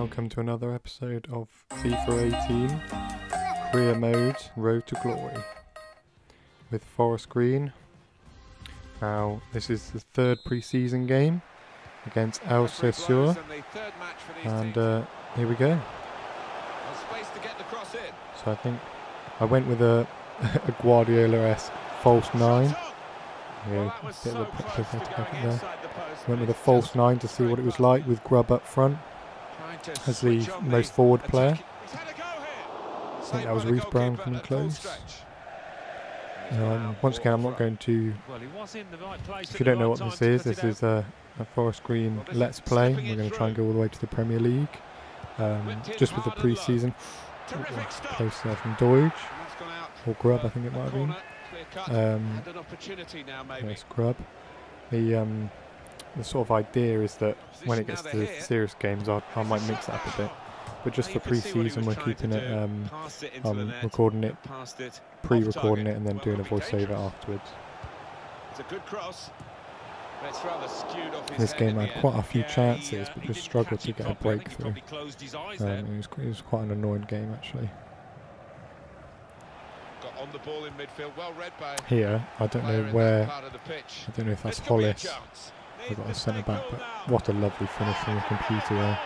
welcome to another episode of FIFA 18 Career Mode Road to Glory with Forest Green. Now, this is the third pre-season game against El Cesur, and uh, here we go. So I think I went with a, a Guardiola-esque false nine. Yeah, bit of a there. Went with a false nine to see what it was like with Grubb up front as the most forward player. I think that was Reece Brown coming close. Um, once again, I'm not going to. If you don't know what this is, this is a, a Forest Green Let's Play. We're going to try and go all the way to the Premier League. Um, just with the pre-season, close there from Doidge or Grubb, I think it might have been. Um, yes, Grubb. The um, the sort of idea is that when it gets to the serious games, I, I might mix that up a bit. But just for pre-season, we're keeping it, um, um, recording it, pre-recording it, and then doing a voiceover afterwards. It's a good cross. This game had quite a few chances, but just struggled to get a breakthrough. Um, it, was, it was quite an annoying game, actually. Here, I don't know where. I don't know if that's Hollis We've got a centre back, but what a lovely finish from the computer there.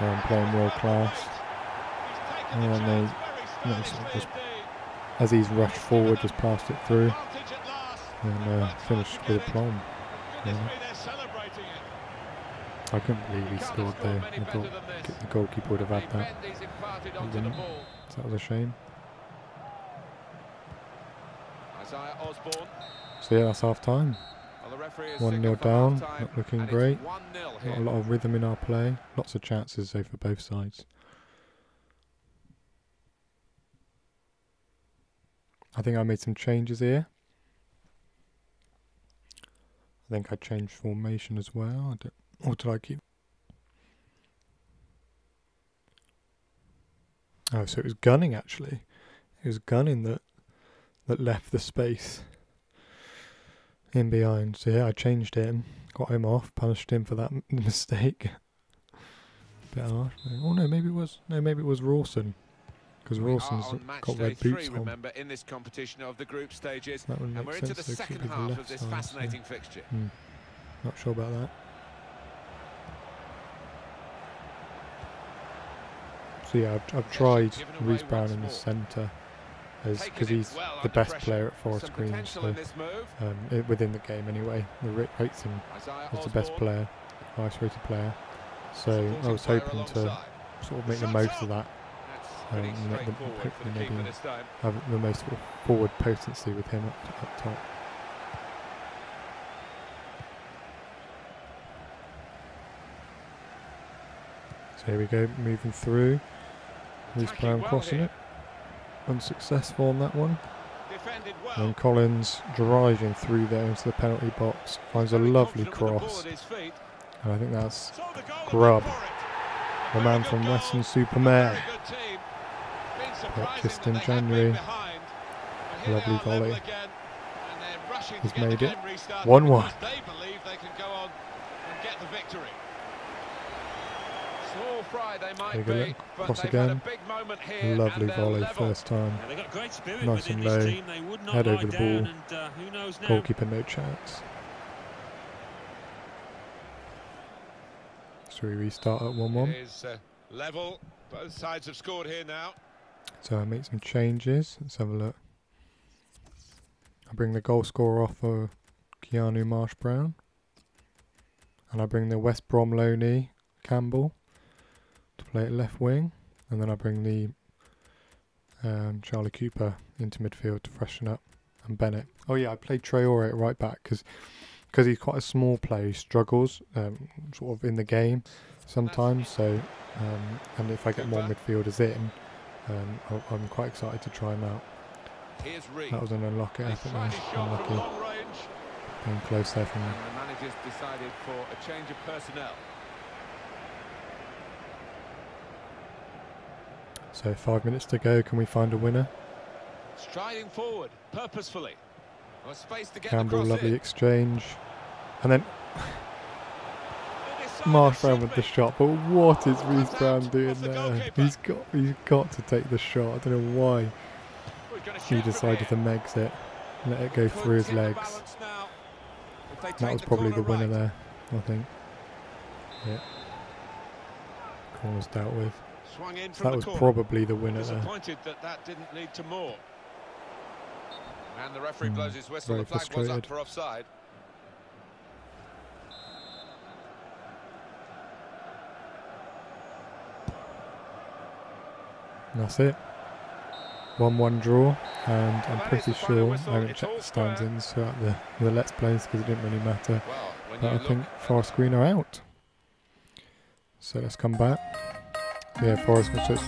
Um, playing world class. And they, you know, just, as he's rushed forward, just passed it through and uh, finished with a plum. Yeah. I couldn't believe he scored there. I thought the goalkeeper would have had that. He didn't. So that was a shame. So yeah, that's half time. 1 0 down, not looking great. Not a lot of rhythm in our play. Lots of chances though for both sides. I think I made some changes here. I think I changed formation as well. or did I keep? Oh, so it was gunning actually. It was gunning that that left the space in behind. So yeah, I changed him, got him off, punished him for that mistake. Bit harsh. Oh no, maybe it was no, maybe it was Rawson. Because Rawson's got red boots three, on. Remember, in this competition of the group stages, that would make and we're sense. into the second half the of this fascinating so. fixture. Hmm. Not sure about that. So yeah, I've, I've tried Reece Brown in the centre because he's the best player at Forest Green, so um, it, within the game anyway. The Rick rates him as the best player, highest rated player. So I was hoping to sort of make the most of that. Um, the, hopefully maybe have the most forward potency with him up, up top. So here we go, moving through. Reece Brown crossing it unsuccessful on that one. Well. And Collins driving through there into the penalty box finds a lovely cross. And I think that's Grubb, the man from Weston-super-Mare. Purchased in January. Lovely volley. He's made it 1 1. There we go, cross again. Lovely volley first time. Nice and low. Head over the ball. And, uh, Goalkeeper no chance. So we restart at 1 1. Uh, level. Both sides have scored here now. So I make some changes. Let's have a look. I bring the goal scorer off for Keanu Marsh Brown. And I bring the West Brom loanee Campbell to play at left wing, and then I bring the um, Charlie Cooper into midfield to freshen up, and Bennett. Oh yeah, I played Traore at right back because because he's quite a small player. He struggles um, sort of in the game sometimes. So um, and if I get more midfielders in, um, I'm quite excited to try him out. That was an unlucky effort. Unlucky. Being close there from. And the manager's decided for a change of personnel. So five minutes to go. Can we find a winner? Striding forward, purposefully. Well, space to get Campbell, lovely in. exchange, and then Marsh Brown with the shot, but what is Reece Brown doing there? He's got he's got to take the shot. I don't know why he decided to megs it, let it go through his legs. That was probably the winner there, I think. Yeah. Corner's dealt with. That was probably the winner there. that that didn't lead to more. And the referee hmm. blows his whistle. The flag was up for offside. that's it. 1-1 draw, and I'm pretty sure, I haven't checked the standings throughout the, the Let's Plays because it didn't really matter, well, but I think Forest Green are out. So let's come back. Yeah, Forest, which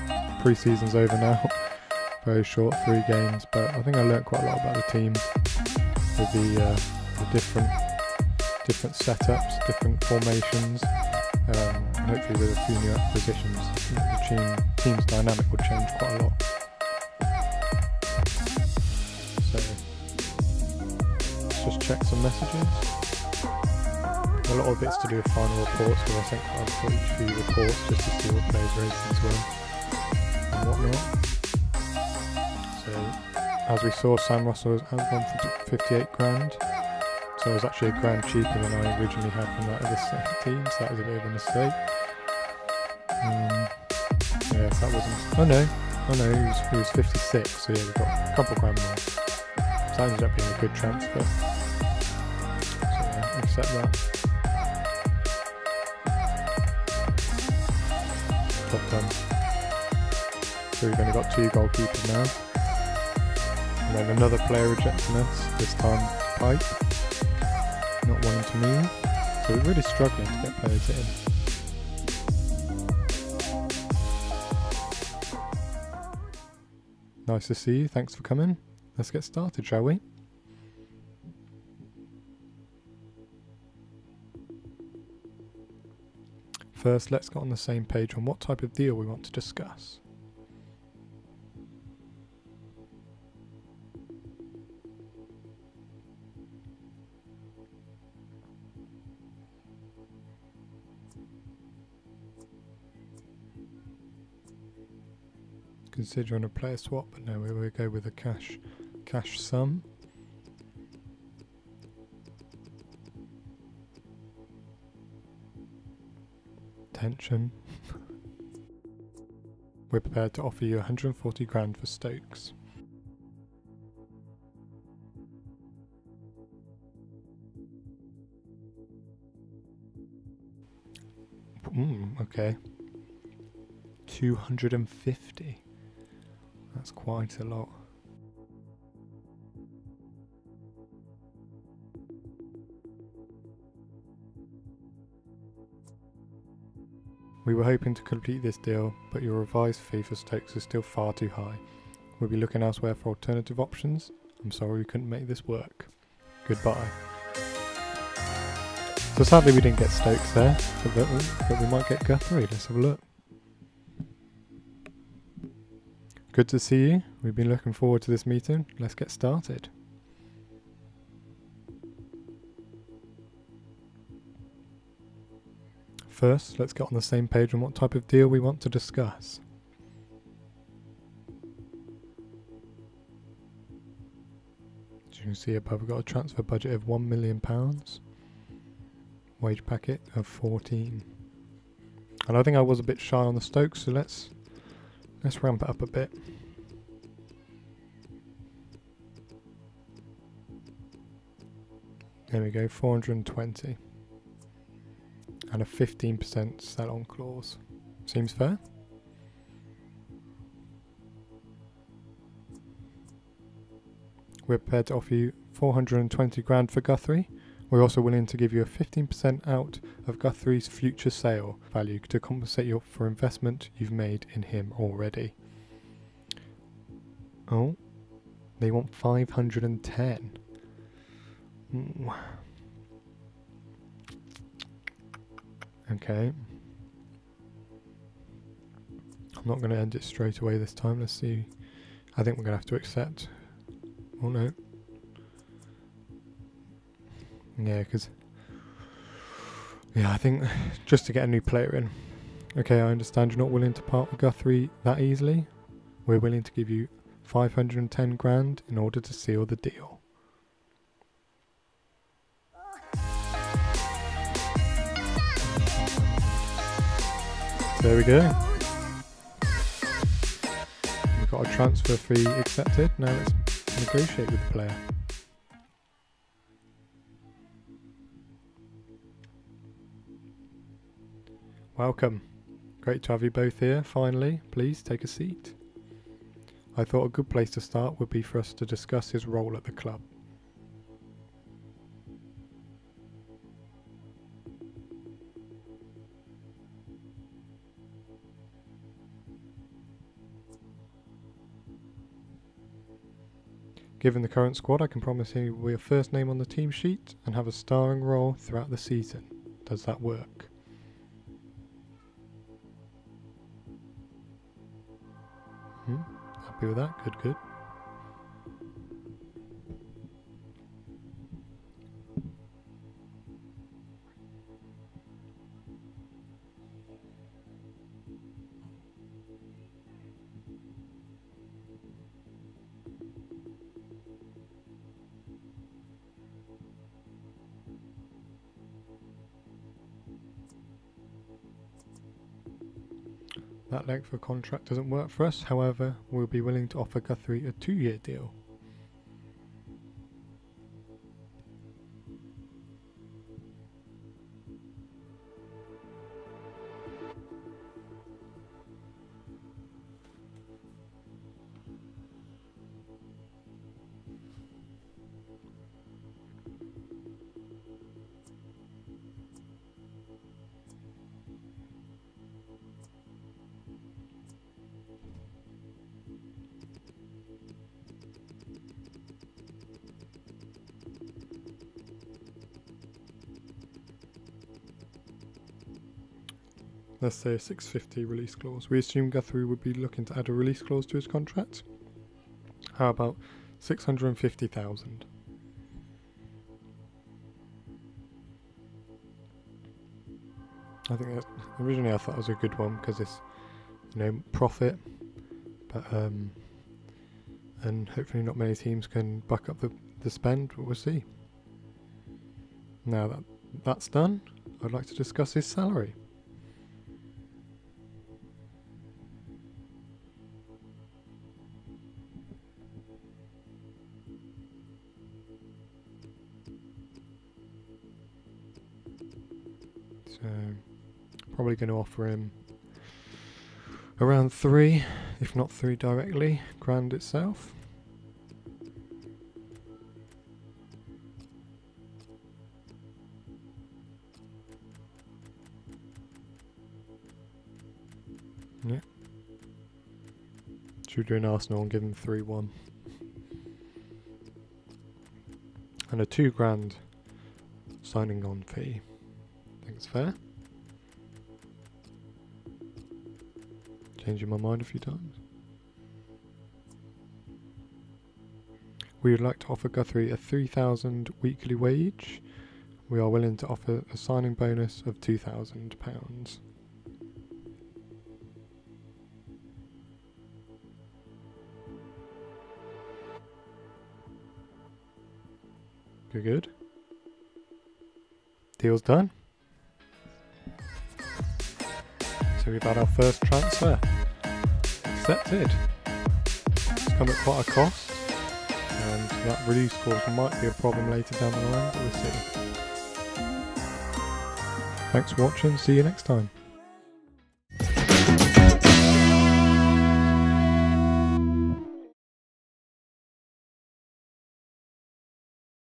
pre-season's over now. Very short, three games, but I think I learned quite a lot about the team with the, uh, the different different setups, different formations, um, hopefully with a few new acquisitions, the team, team's dynamic will change quite a lot. So, let's just check some messages. A lot of it's to do with final reports, because I sent I've put a few reports just to see what players' ratings were and whatnot. So as we saw, Sam Russell was out one for 58 grand. So it was actually a grand cheaper than I originally had from that other team, so that was a bit of a mistake. Um, yes, that wasn't. Oh no, oh no, he was, he was 56, so yeah, we got a couple grand more. So that ended up being a good transfer. So yeah, accept that. Top done. So we've only got two goalkeepers now. And then another player rejecting us, this time Pipe, not wanting to move. So we're really struggling to get players in. Nice to see you, thanks for coming. Let's get started, shall we? First, let's get on the same page on what type of deal we want to discuss. considering a player swap, but no, we will go with a cash cash sum. Tension. We're prepared to offer you 140 grand for Stokes. Mm, okay. 250. That's quite a lot. We were hoping to complete this deal, but your revised fee for Stokes is still far too high. We'll be looking elsewhere for alternative options. I'm sorry we couldn't make this work. Goodbye. So sadly we didn't get Stokes there, but, but we might get Guthrie. Let's have a look. Good to see you. We've been looking forward to this meeting. Let's get started. First, let's get on the same page on what type of deal we want to discuss. As you can see above, we've got a transfer budget of £1 million. Wage packet of 14. And I think I was a bit shy on the Stokes, so let's Let's ramp it up a bit. There we go, 420. And a 15% sell on clause. Seems fair. We're prepared to offer you 420 grand for Guthrie. We're also willing to give you a 15% out of Guthrie's future sale value to compensate you for investment you've made in him already. Oh, they want 510. Okay. I'm not going to end it straight away this time. Let's see. I think we're going to have to accept. Oh no. Yeah, because Yeah, I think just to get a new player in. Okay, I understand you're not willing to part with Guthrie that easily. We're willing to give you 510 grand in order to seal the deal. There we go. We've got a transfer fee accepted. Now let's negotiate with the player. Welcome. Great to have you both here, finally. Please take a seat. I thought a good place to start would be for us to discuss his role at the club. Given the current squad, I can promise he will be a first name on the team sheet and have a starring role throughout the season. Does that work? Hmm? Happy with that? Good, good. That length of contract doesn't work for us, however, we'll be willing to offer Guthrie a two year deal. Let's say a 650 release clause. We assume Guthrie would be looking to add a release clause to his contract. How about 650,000? I think that originally I thought it was a good one because it's you know profit, but um, and hopefully not many teams can buck up the the spend. But we'll see. Now that that's done, I'd like to discuss his salary. Going to offer him around three, if not three directly, grand itself. Yeah. Should do an Arsenal and give him 3-1? And a two grand signing on fee I think it's fair. Changing my mind a few times. We would like to offer Guthrie a 3,000 weekly wage. We are willing to offer a signing bonus of £2,000. Good, good. Deal's done. So we've had our first transfer. Accepted. It's come at quite a cost. And that release clause might be a problem later down the line, but we'll see. Thanks for watching, see you next time.